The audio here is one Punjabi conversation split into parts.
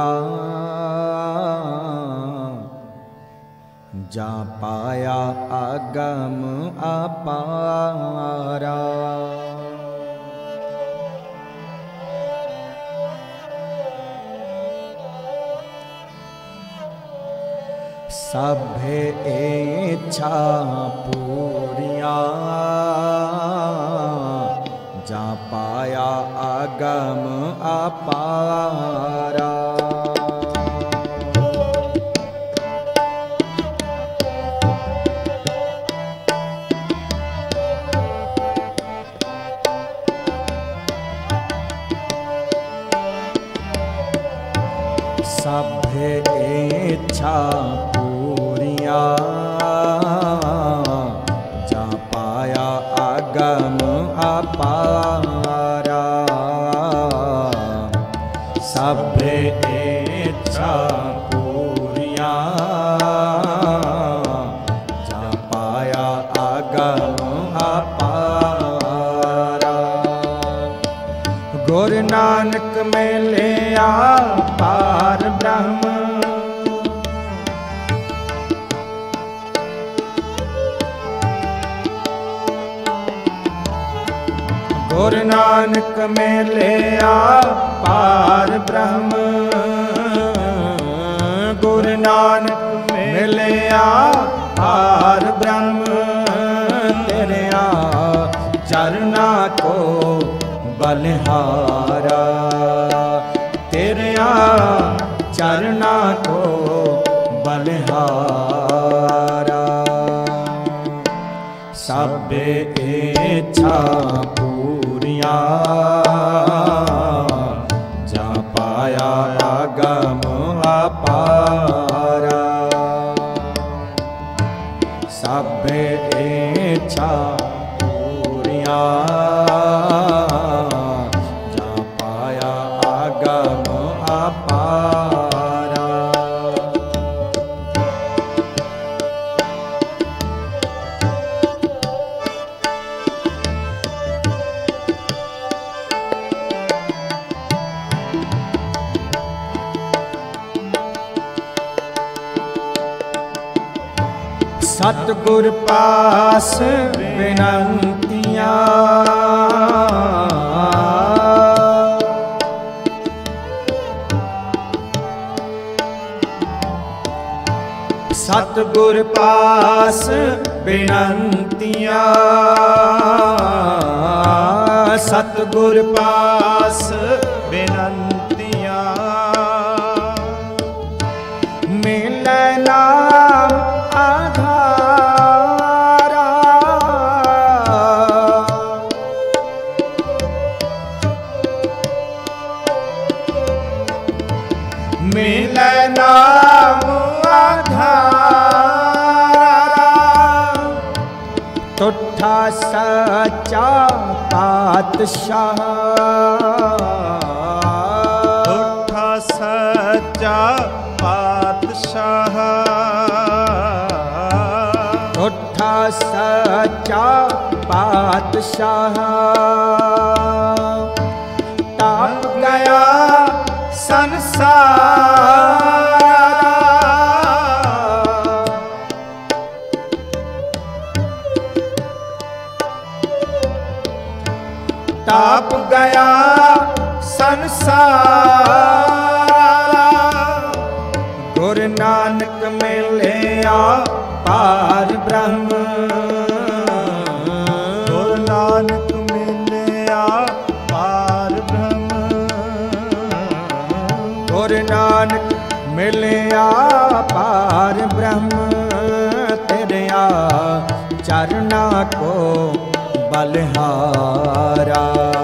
ਪੂਰੀਆਂ ਜਾਂ ਪਾਇਆ ਆਗਮ ਆਪਾਰਾ ਸਭੇ ਇੱਛਾ ਪੂਰੀਆਂ ਜਾਂ ਪਾਇਆ ਆਗਮ ਨਾਨਕ ਮਿਲਿਆ ਪਾਰ ਬ੍ਰਹਮ ਗੁਰ ਨਾਨਕ ਮਿਲਿਆ ਪਾਰ ਬ੍ਰਹਮ ਗੁਰ ਨਾਨਕ ਮਿਲਿਆ ਪਾਰ ਬ੍ਰਹਮ ਤੇਰਿਆ ਚਰਨਾ ਕੋ ਬਲਿਹਾਰ ਚਰਨਾ ਕੋ ਬਲਿਹਾਰਾ। ਸਭੇ ਇੱਛਾ ਪੂਰੀਆਂ ਜਾਂ ਪਾਇਆ ਆਗਮ ਆਪਾਰਾ ਸਭੇ ਇੱਛਾ ਸਤਿਗੁਰ ਪਾਸ ਬਿਨੰਤੀਆਂ। ਸਤਿਗੁਰ ਪਾਸ ਬਿਨੰਤੀਆਂ। ਸਤਿਗੁਰ ਪਾਸ ਨਾਮ ਆਧਾਰਾ। ਤੁਠਾ ਸਚਾ ਪਾਤਸ਼ਾਹ। ਉੱਠਾ ਸੱਚਾ ਪਾਤਸ਼ਾਹ। ਉੱਠਾ ਸਚਾ ਪਾਤਸ਼ਾਹ। ਤਾਪ ਗਿਆ ਸੰਸਾਰ। ਤਾਪ ਗਿਆ ਸੰਸਾਰ। ਗੁਰ ਨਾਨਕ ਮਿਲਿਆ ਪਾਰ ਬ੍ਰਹਮ। ਗੁਰ ਨਾਨਕ ਮਿਲਿਆ ਪਾਰ ਬ੍ਰਹਮ। ਗੁਰ ਨਾਨਕ ਮਿਲਿਆ ਪਾਰ ਬ੍ਰਹਮ। ਤੇਰਿਆ ਚਰਨਾ ਕੋ ਬਲਹਾਰਾ।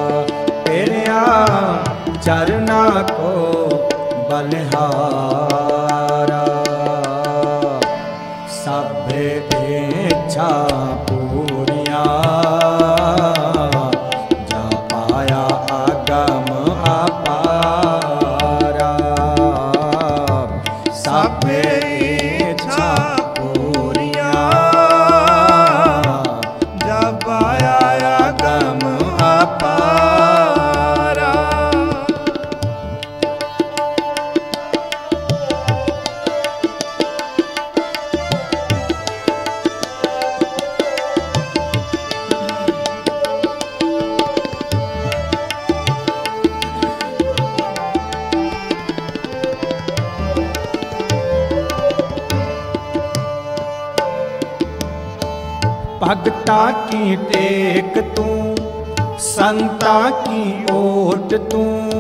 ਚਰਨਾ ਕੋ ਬਲਿਹਾਰਾ। ਸਭੇ ਇੱਛਾ ਓਟ ਤੂੰ।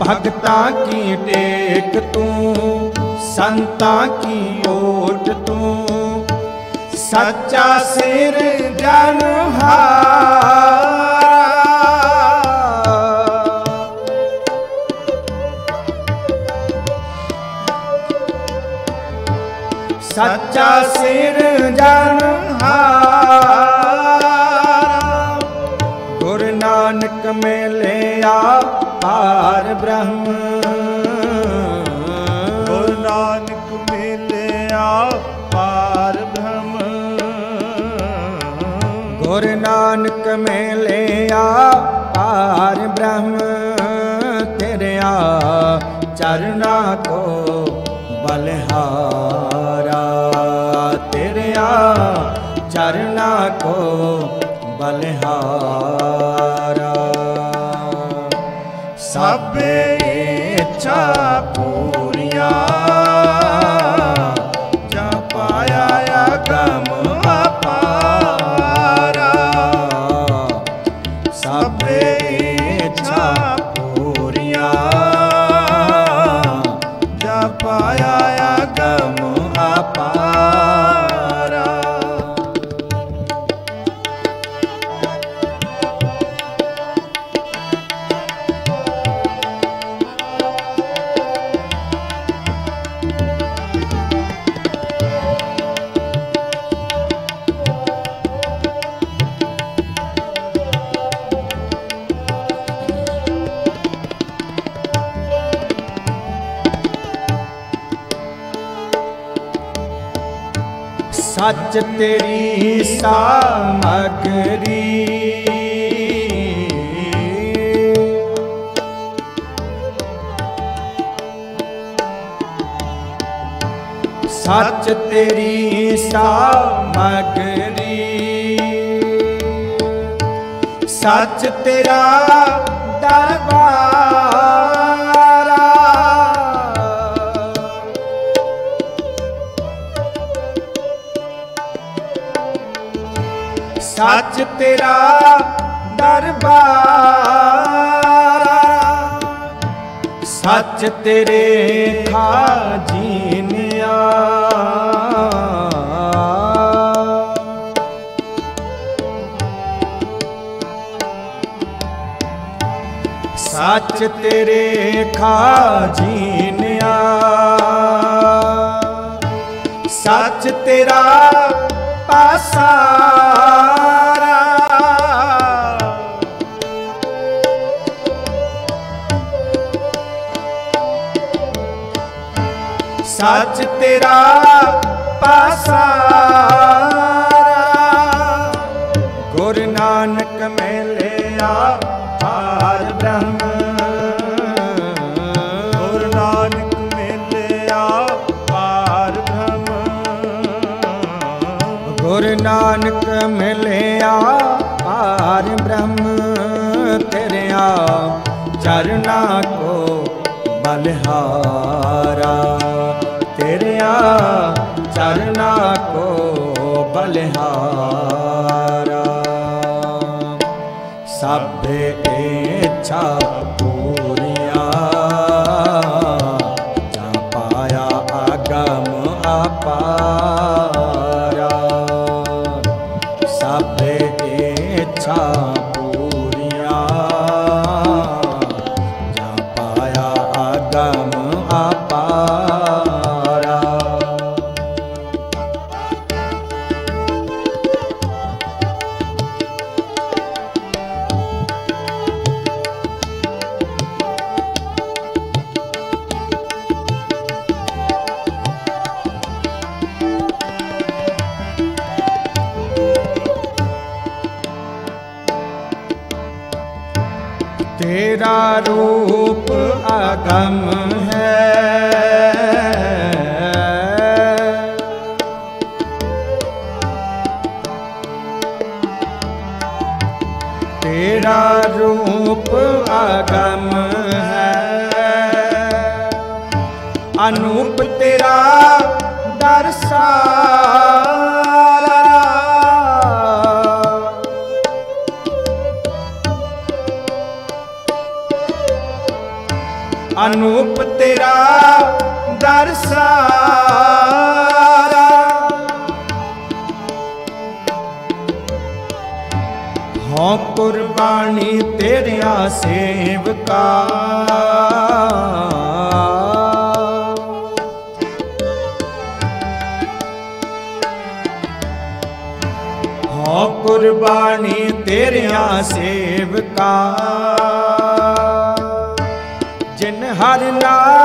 ਭਗਤਾ ਕੀ ਟੇਕ ਤੂੰ? ਸੰਤਾ ਕੀ ਓਟ ਤੂੰ? ਸੱਚਾ ਸਿਰ ਜਨਹਾਰਾ ਮਿਲਿਆ ਪਾਰ ਬ੍ਰਹਮ। ਗੁਰੂ ਨਾਨਕ ਮਿਲਿਆ ਪਾਰ ਬ੍ਰਹਮ। ਗੁਰ ਨਾਨਕ ਮਿਲਿਆ ਪਾਰ ਬ੍ਰਹਮ। ਤੇਰਿਆ ਚਰਨਾ ਕੋ ਬਲਿਹਾਰਾ। ਤੇਰਿਆ ਚਰਨਾ ਕੋ ਬਲਿਹਾਰਾ। ਸਭੇ ਇੱਛਾ ਪੂਰੀਆਂ। ਸੱਚ ਤੇਰੀ ਸਾਮਗਰੀ। ਸੱਚ ਤੇਰੀ ਸਾਮਗਰੀ। ਸੱਚ ਤੇਰਾ ਸੱਚ ਤੇਰਾ ਦਰਬਾਰ। ਸੱਚ ਤੇਰੇ ਖਾਜੀਨਿਆ ਸੱਚ ਤੇਰੇ ਖਾਜੀਨਿਆ ਸੱਚ ਤੇਰਾ ਪਾਸਾਰਾ ਸੱਚ ਤੇਰਾ ਪਾਸਾਰਾ। ਗੁਰ ਨਾਨਕ ਮਿਲਿਆ ਹਾਰ ਬ੍ਰਹਮ। ਗੁਰ ਨਾਨਕ ਮਿਲਿਆ ਪਾਰ ਬ੍ਰਹਮ। ਗੁਰ ਨਾਨਕ ਮਿਲਿਆ ਪਾਰ ਬ੍ਰਹਮ। ਤੇਰੇ ਆ ਚਰਨਾ ਕੋ ਬਲਿਹਾ ਬਲਿਹਾਰਾ ਸਭੇ ਇੱਛਾ ਰੂਪ ਅਗਮ ਹੈ ਤੇਰਾ ਰੂਪ ਅਗਮ ਹੈ ਅਨੂਪ ਤੇਰਾ ਦਰਸ਼ਾ ਸੇਵਕਾ। ਹਉ ਕੁਰਬਾਨੀ ਤੇਰਿਆ ਸੇਵਕਾ। ਜਿਨ ਹਰ ਨਾਮ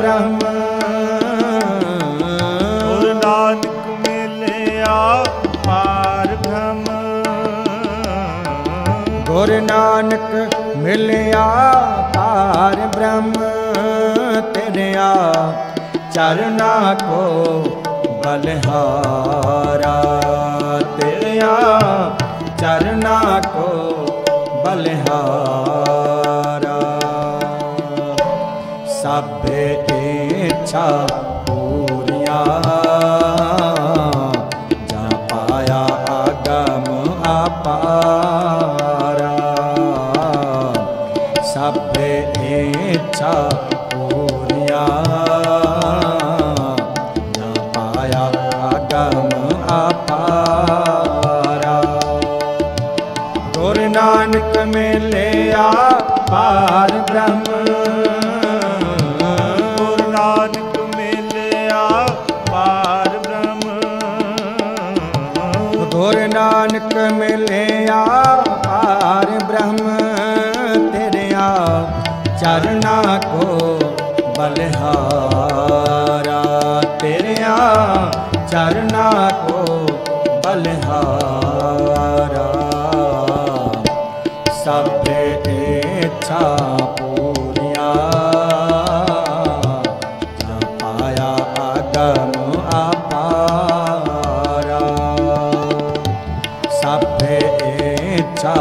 ਬ੍ਰਹਮ ਗੁਰ ਨਾਨਕ ਮਿਲਿਆ ਪਾਰ ਬ੍ਰਹਮ ਗੁਰ ਨਾਨਕ ਮਿਲਿਆ ਪਾਰ ਬ੍ਰਹਮ। ਤੇਰਿਆ ਚਰਨਾ ਕੋ ਬਲਿਹਾਰਾ। ਤੇਰਿਆ ਚਰਨਾ ਕੋ ਬਲਿਹਾਰਾ। ਇੱਛਾ ਪੂਰੀਆਂ। ਜਾ ਪਾਇਆ ਆਗਮ ਆਪਾਰਾ ਸਭੇ ਇੱਛਾ ਪੂਰੀਆਂ। ਜਾ ਪਾਇਆ ਆਗਮ ਆਪਾਰਾ ਗੁਰ ਨਾਨਕ ਮਿਲਿਆ ਪਾਰ ਬ੍ਰਹਮ ਚਰਨਾ ਕੋ ਬਲਹਾਰਾ ਸਭ ਇੱਛਾ ਪੂਰੀਆਂ ਜਾ ਪਾਇਆ ਆਗਮ ਸਭ ਇੱਛਾ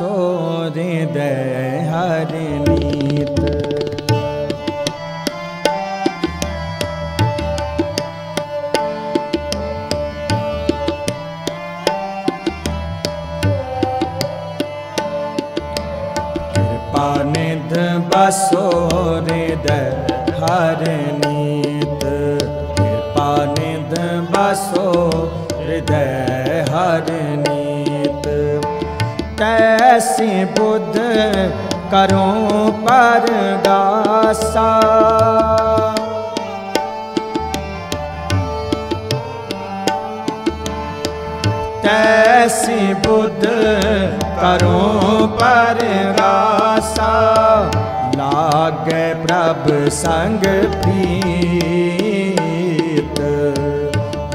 ਬਸੋ ਸੰਗ ਪ੍ਰੀਤ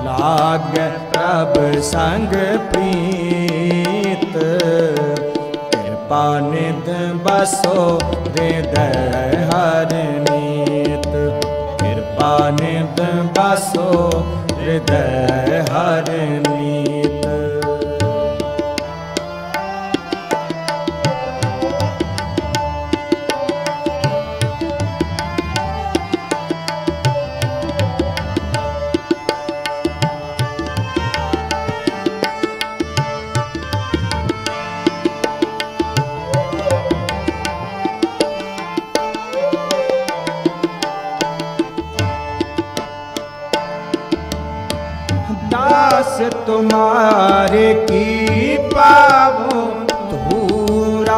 ਲਾਗ ਪ੍ਰਭ ਸੰਗ ਪ੍ਰੀਤ ਕਿਰਪਾ ਨਿਦ ਬਸੋ ਹਿਰਦੈ ਹਰ ਨੀਤ ਕਿਰਪਾ ਨਿਦ ਬਸੋ ਹਿਰਦੈ ਹਰ ਤੁਮਾਰੇ ਕੀ ਪਾਵੂ ਧੂਰਾ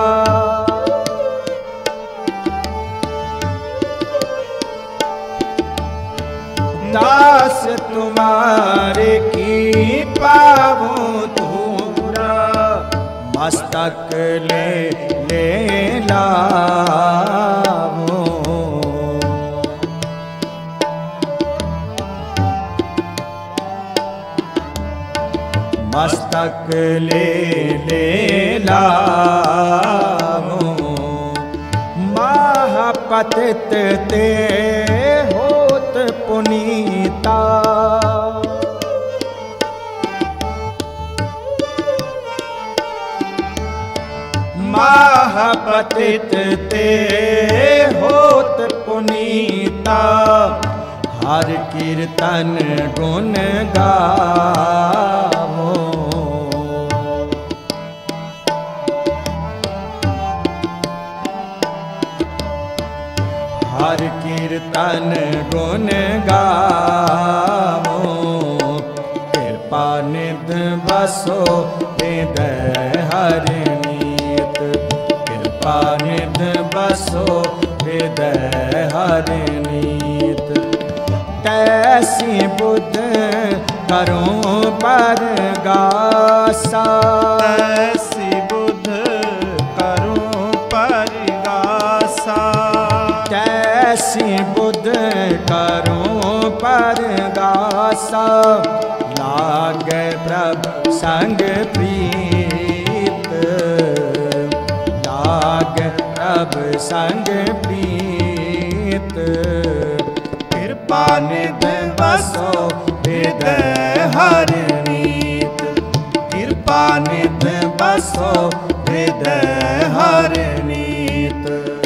ਦਾਸ ਤੁਮਾਰੇ ਕੀ ਪਾਵੂ ਧੂਰਾ ਮਸਤਕ ਲੈ ਲੈ ਲੈ ਲੈ ਲਾਮੋ ਮਹਾਪਤਿਤ ਤੇ ਹੋਤ ਪੁਨੀਤਾ ਮਹਾਪਤਿਤ ਤੇ ਹੋਤ ਪੁਨੀਤਾ ਹਰ ਕੀਰਤਨ ਗੁਣ ਗਾਵੋ ਹਰ ਕੀਰਤਨ ਗੁਣ ਗਾਵੋ। ਕਿਰਪਾ ਨਿਧ ਬਸੋ ਨਿਧ ਹਰ ਨੀਤ ਕਿਰਪਾ ਨਿਧ ਬਸੋ ਨਿਧ ਹਰ ਨੀਤ ਤੈਸੀ ਬੁੱਧ ਕਰੋ ਪਰਗਾਸਾ। ਅਸੀਂ ਬੁੱਧ ਕਰੋ ਪਰਦਾਸ। ਲਾਗੇ ਪ੍ਰਭ ਸੰਗ ਪ੍ਰੀਤ। ਲਾਗੇ ਪ੍ਰਭ ਸੰਗ ਪ੍ਰੀਤ। ਕਿਰਪਾ ਨਿਧ ਵਸੋ ਬਿਦ ਹਰ ਨੀਤ। ਕਿਰਪਾ ਨਿਧ ਵਸੋ ਬਿਦ ਹਰ ਨੀਤ।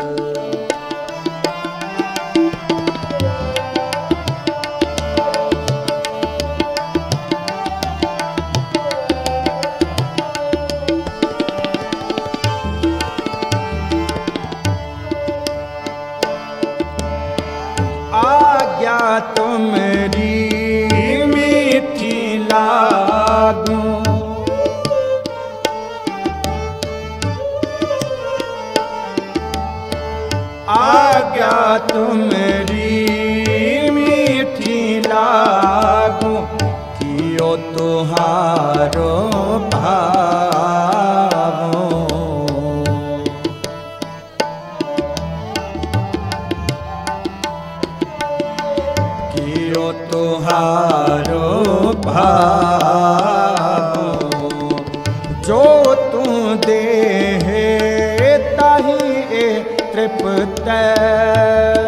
ਸਕੈ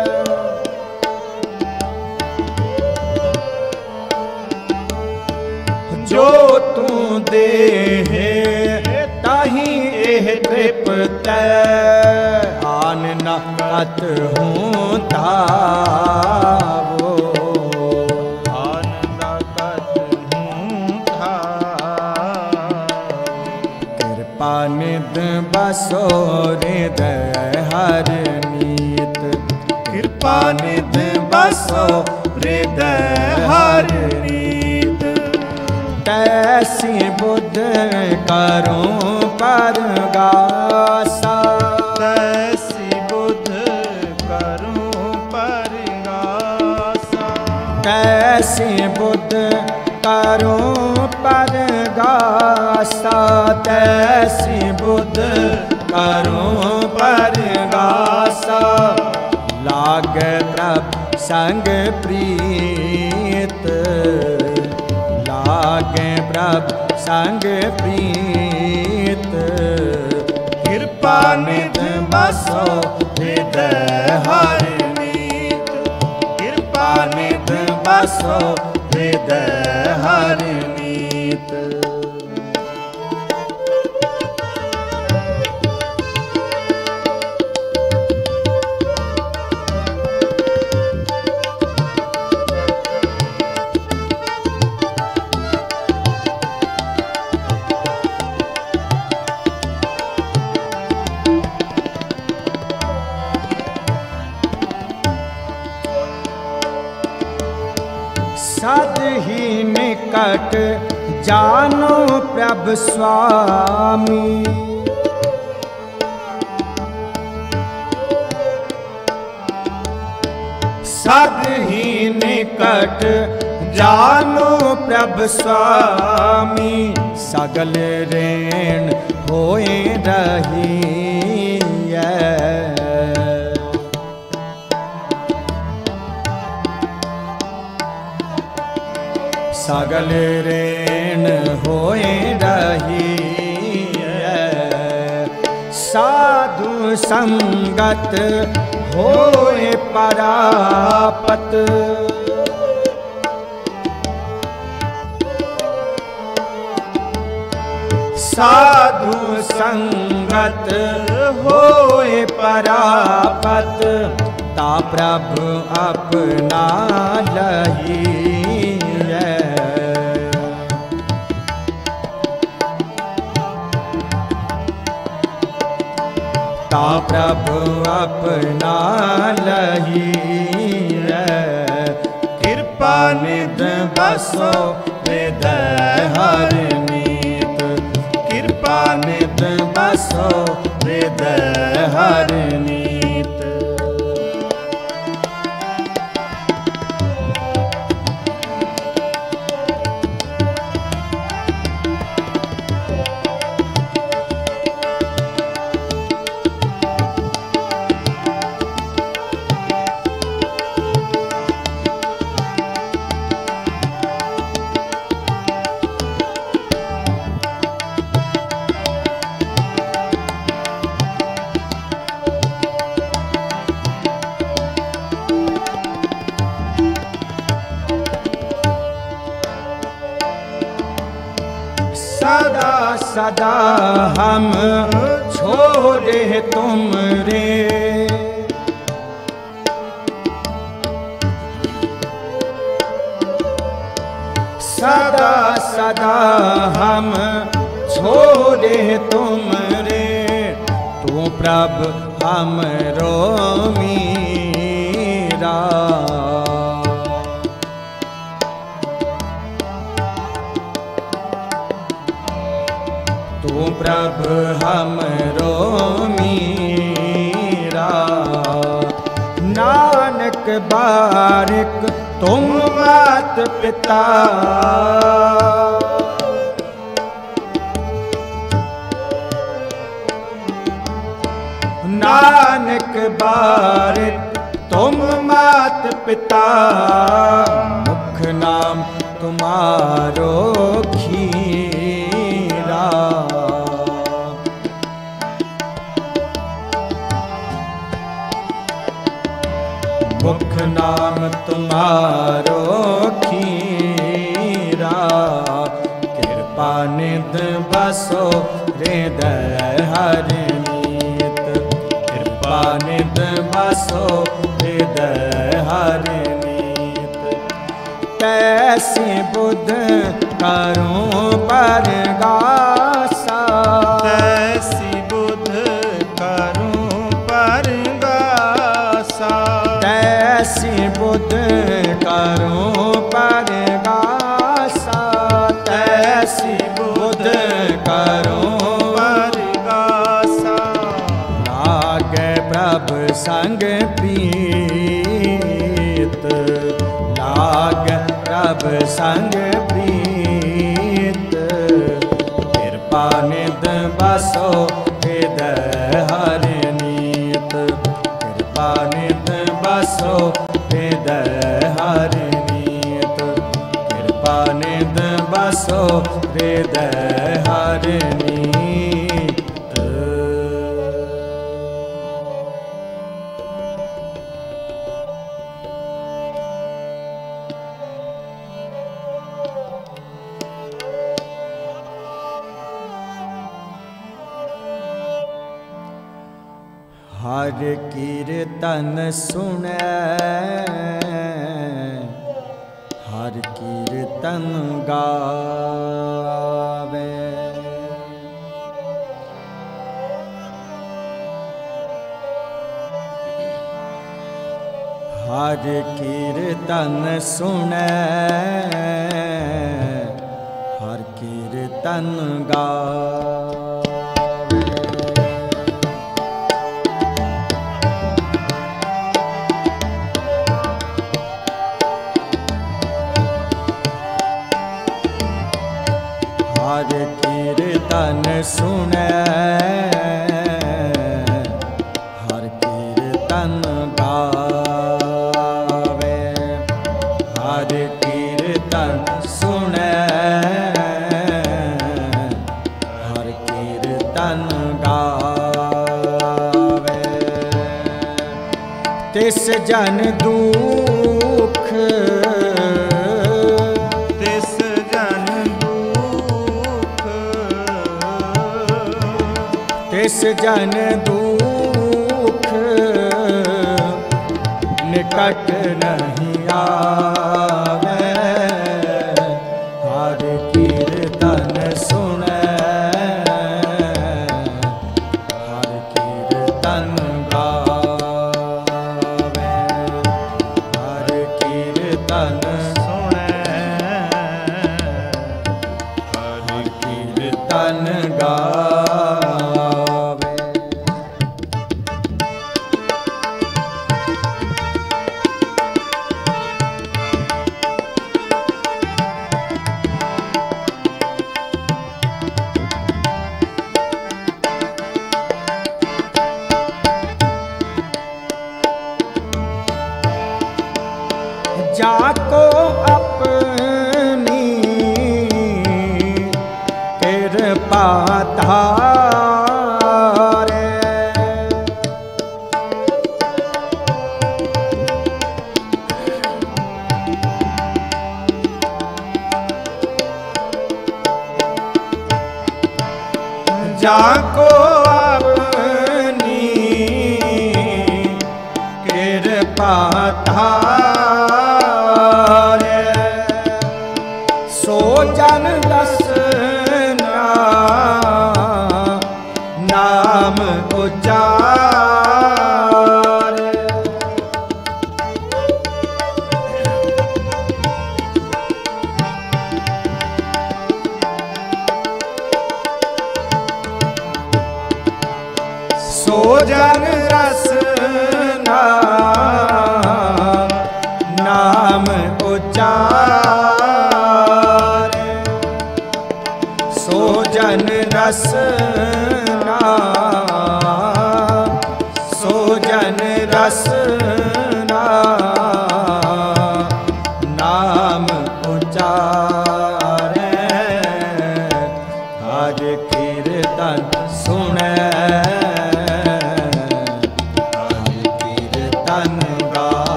ਜੋ ਤੂੰ ਦੇਹੇ ਤਾਹੀ ਇਹ ਤ੍ਰਿਪਤੈ ਆਨ ਨਾ ਕਤ ਹੂੰ ਤਾਵੋ ਨਿਦ ਬਸੋ ਕਿਰਪਾ ਨਿਧ ਬਸੋ ਹਿਰਦੈ ਹਰ ਰੀਤ। ਤੈਸੀ ਬੁੱਧ ਕਰੋ ਪਰਗਾਸਾ ਤੈਸੀ ਬੁੱਧ ਕਰੋ ਪਰਗਾਸਾ ਤੈਸੀ ਬੁੱਧ ਕਰੋ ਪਰਗਾਸਾ ਤੈਸੀ ਬੁੱਧ ਕਰੋ ਪਰਗਾ ਲਾਗੈ ਪ੍ਰਭ ਸੰਗ ਪ੍ਰੀਤ। ਲਾਗੈ ਪ੍ਰਭ ਸੰਗ ਪ੍ਰੀਤ। ਕਿਰਪਾ ਨਿਧ ਬਸੋ ਹਿਰਦੈ ਹਰ ਮੀਤ। ਕਿਰਪਾ ਨਿਧ ਬਸੋ ਹਿਰਦੈ ਹਰ ਨਿਕਟ ਜਾਨੋ ਪ੍ਰਭ ਸੁਆਮੀ ਸਦ ਹੀ ਨਿਕਟ ਜਾਨੋ ਪ੍ਰਭ ਸੁਆਮੀ ਸਗਲ ਰੇਣ ਹੋਏ ਰਹੀ। ਸਗਲ ਰੇਣ ਹੋਏ ਰਹੀਐ ਸਾਧੂ ਸੰਗਤ ਹੋਏ ਪਰਾਪਤ। ਸਾਧੂ ਸੰਗਤ ਹੋਏ ਪਰਾਪਤ। ਤਾ ਪ੍ਰਭ ਆਪਣਾ ਲਹੀਐ ਤਾ ਪ੍ਰਭ ਆਪਣਾ ਲਹੀ ਕਿਰਪਾ ਨਿਧ ਬਸੋ ਵਿਦ ਹਰ ਨੀਤ ਕਿਰਪਾ ਨਿਧ ਬਸੋ ਵਿਦ ਹਰ ਨੀਤ सदा हम छोड़े तुम रे सदा सदा हम छोड़े तुम रे तू प्रभ हम रो मीरा प्रभ हमरो मीरा नानक बारिक तुम मात पिता नानक बारिक तुम मात पिता मुख नाम तुम्हारो ਨਾਮ ਤੁਮਾਰੋ ਖੀਰਾ। ਕਿਰਪਾ ਨਿਦ ਬਸੋ ਹਿਰਦੈ ਹਰ ਨੀਤ ਕਿਰਪਾ ਨਿਦ ਬਸੋ ਹਿਰਦੈ ਹਰ ਨੀਤ ਤੈਸੀ ਬੁੱਧ ਕਰੋ ਪਰਗਾ ਬੁੱਧ ਕਰੋ ਪਰਗਾਸਾ, ਤੈਸੀ ਬੁੱਧ ਕਰੂੰ ਪਰਗਾਸਾ। ਲਾਗੇ ਪ੍ਰਭ ਸੰਗ ਪ੍ਰੀਤ, ਲਾਗੇ ਪ੍ਰਭ ਸੰਗ ਪ੍ਰੀਤ। ਕਿਰਪਾ ਨਿਧ ਬਸੋ ਹਿਰਦੈ ਹਰ ਨੀਤ, ਕਿਰਪਾ ਨਿਧ ਬਸੋ ਹਿਰਦੈ ਹਰ ਨੀਤ ਹਰ ਕੀਰਤਨ ਸੁਣੈ ਹਰ ਕੀਰਤਨ ਗਾ ਹਰ ਕੀਰਤਨ ਸੁਣੈ। ਹਰ ਕੀਰਤਨ ਗਾ ਹਰ ਕੀਰਤਨ ਸੁਣੈ। ਤਿਸ ਜਨ ਦੁਖ ਤਿਸ ਜਨ ਦੁਖ। ਤਿਸ ਜਨ ਦੁਖ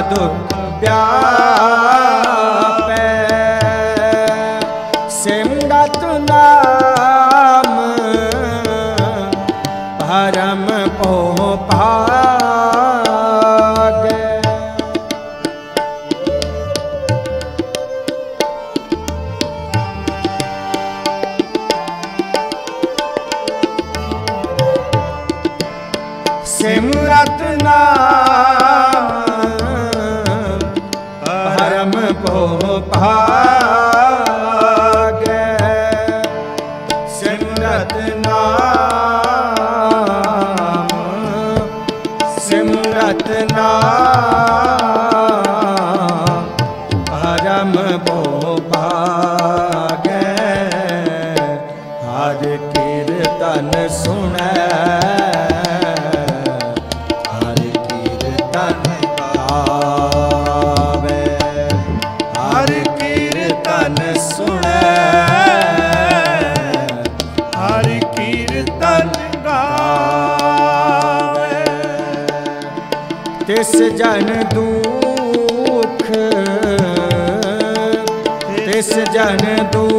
ਦੁਖ ਪਿਆ ਜਨ ਦੁਖ ਤਿਸ ਜਨ ਦੁਖ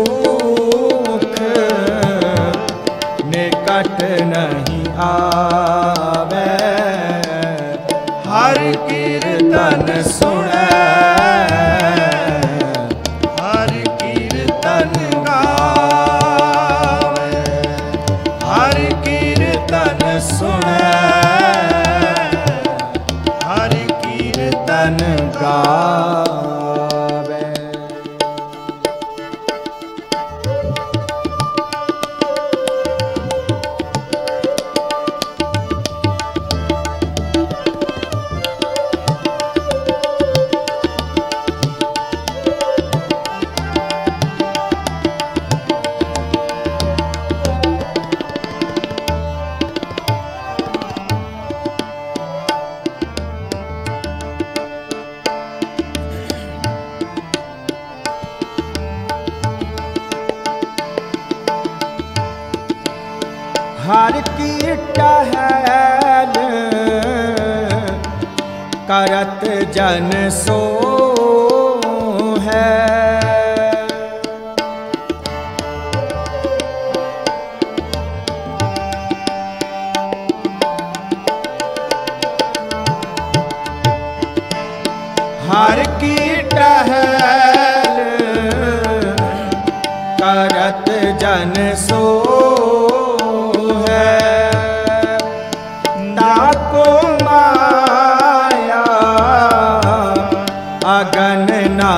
अगन ना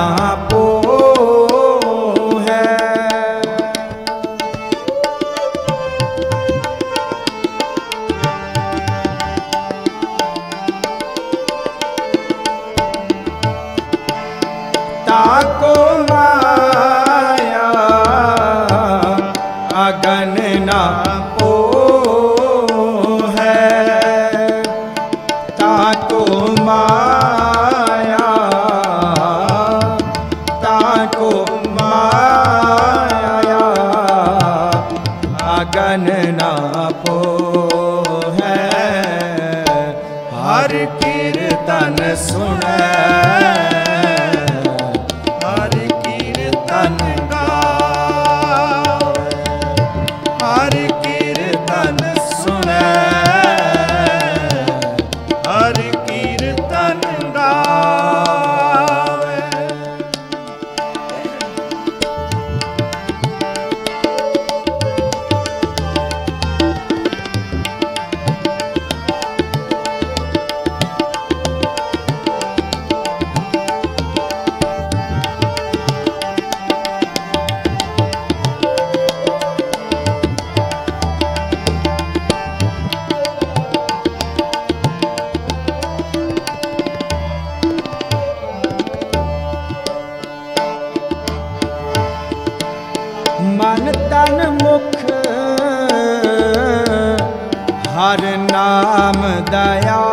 ਹਰ ਨਾਮ ਦਇਆਲ।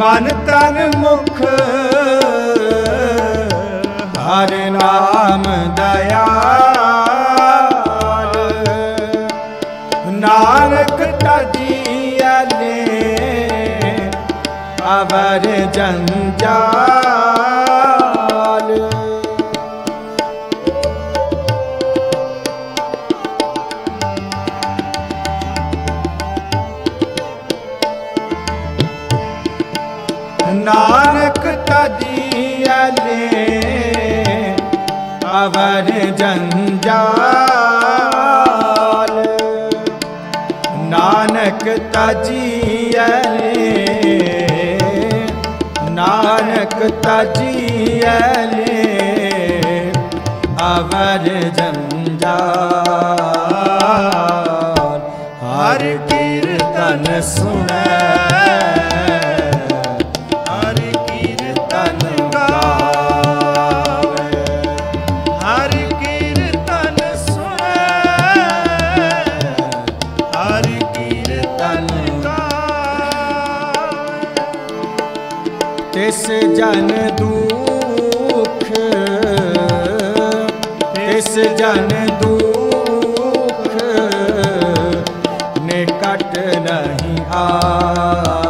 ਮਨ ਤਨ ਮੁਖ ਹਰ ਜੰਜਾਲ। ਨਾਨਕ ਤਦੀ ਅਲੇ ਅਵਰ ਜੰਜਾਲ। ਨਾਨਕ ਤਾਜੀ मुक्ता जियले अवर जंजाल हर कीर्तन सुनै ਜਨ ਦੁਖ ਤਿਸ ਜਨ ਦੁਖ ਨੇ ਕਟ ਨਹੀਂ ਆ।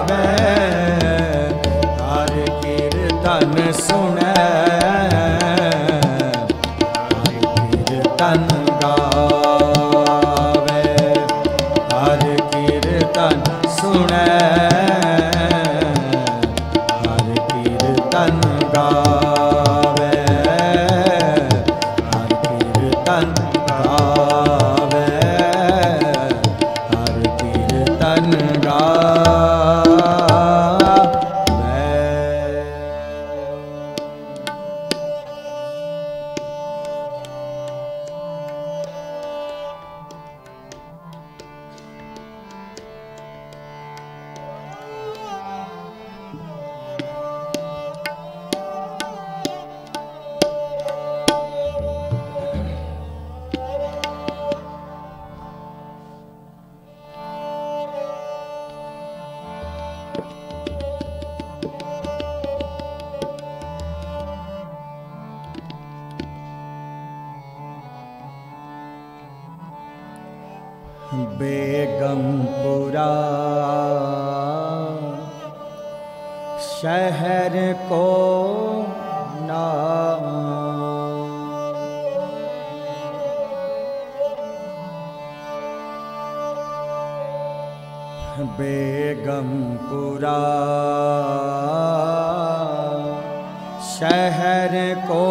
शहर को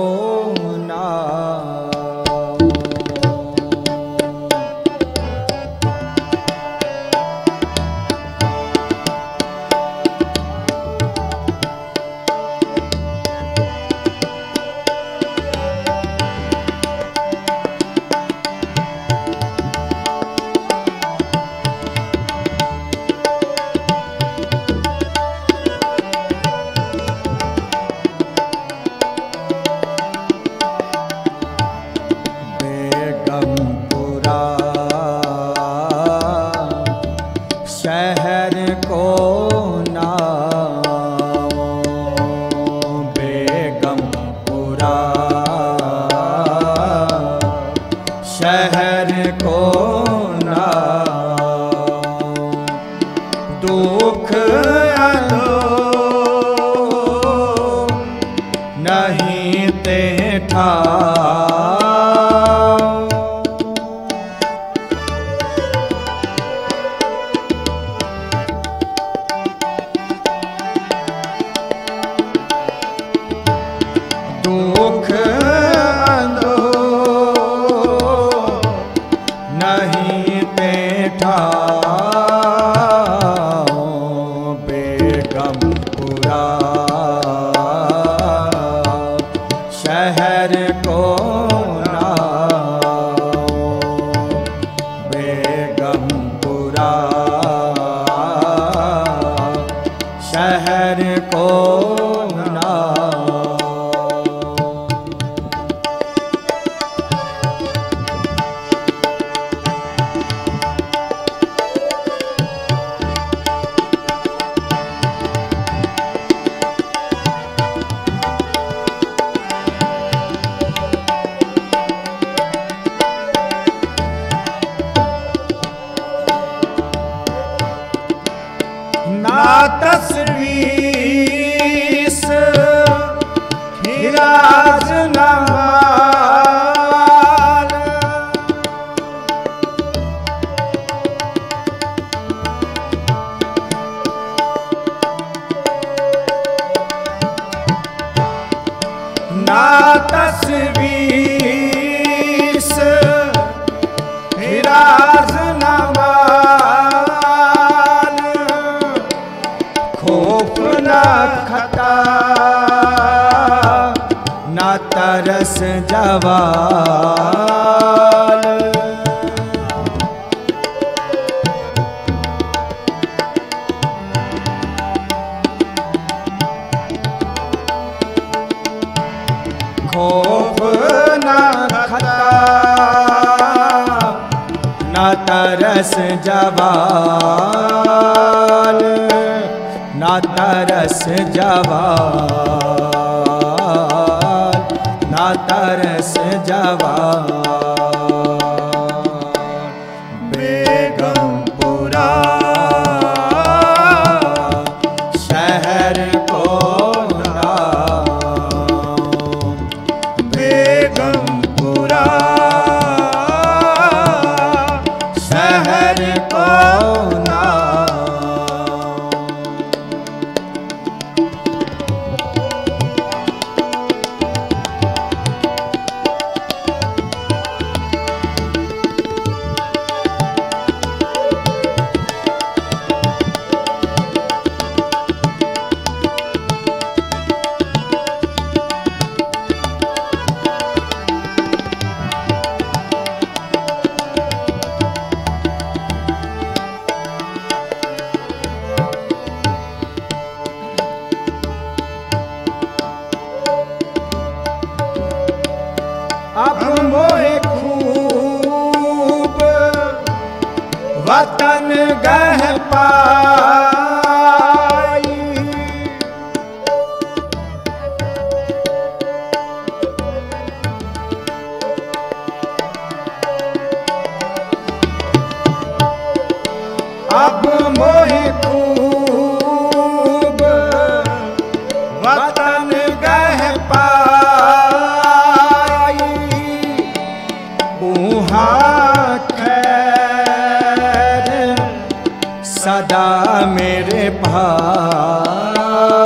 ਤਰਸ ਜਵਾ। सदा मेरे भाई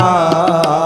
Ah.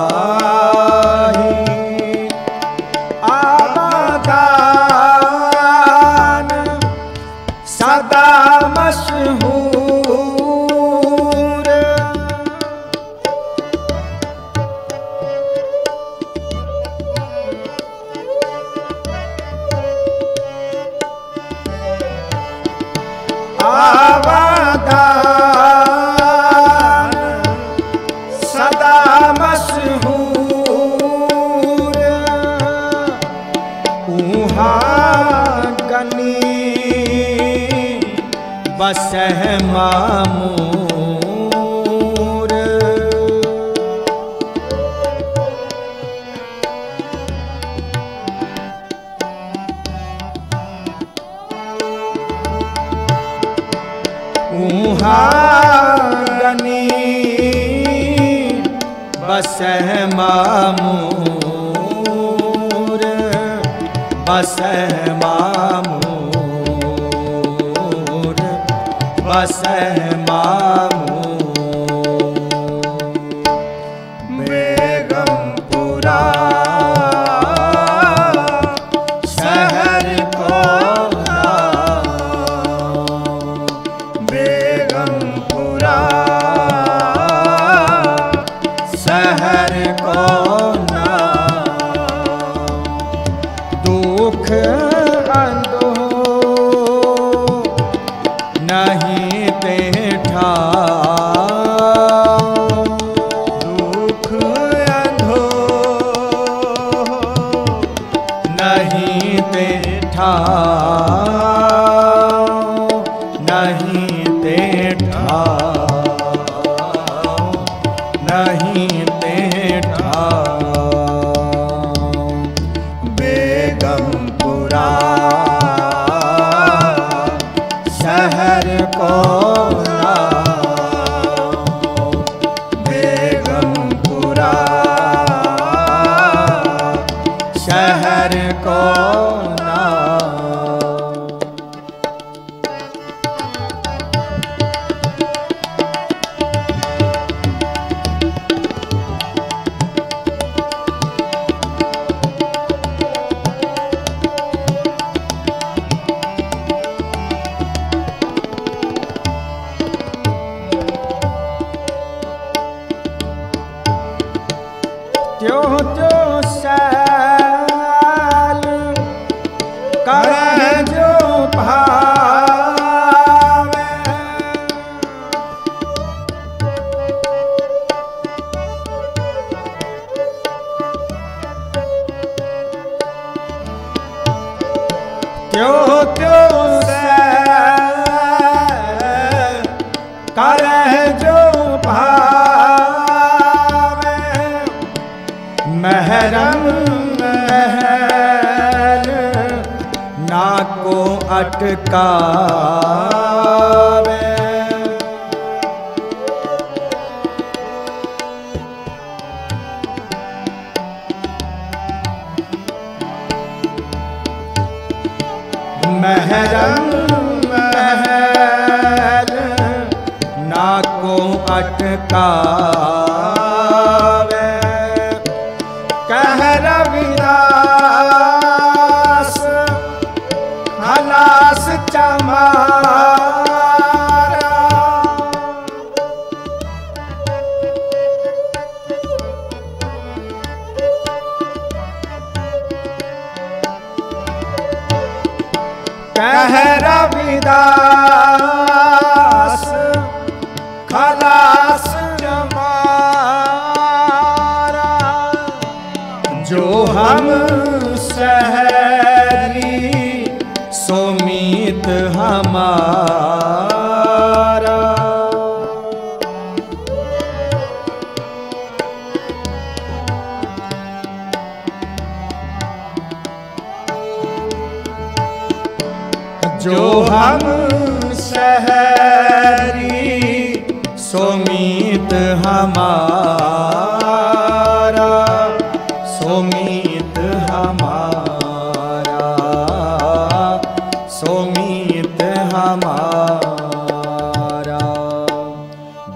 ਨਹੀਂ। ਮਹਿਲ ਨਾ ਕੋ ਅਟਕਾਵੇ। ਮਹਿਰਮ ਮਹਿਲ ਨਾ ਹਮਾਰਾ ਜੋ ਸਹਿਰੀ ਸੋਮੀਤ ਹਮਾਰਾ।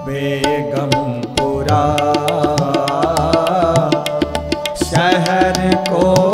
बेगमपुरा शहर को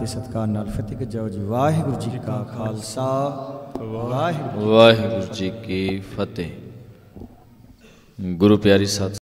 ਤੇ ਸਤਕਾਰ ਨਾਲ ਫਤਿਹ ਕੇ ਜਾਓ ਜੀ। ਵਾਹਿਗੁਰੂ ਜੀ ਕਾ ਖਾਲਸਾ। ਵਾਹਿਗੁਰੂ ਵਾਹਿਗੁਰੂ ਜੀ ਕੀ ਫਤਿਹ। ਗੁਰੂ ਪਿਆਰੀ ਸਾਥ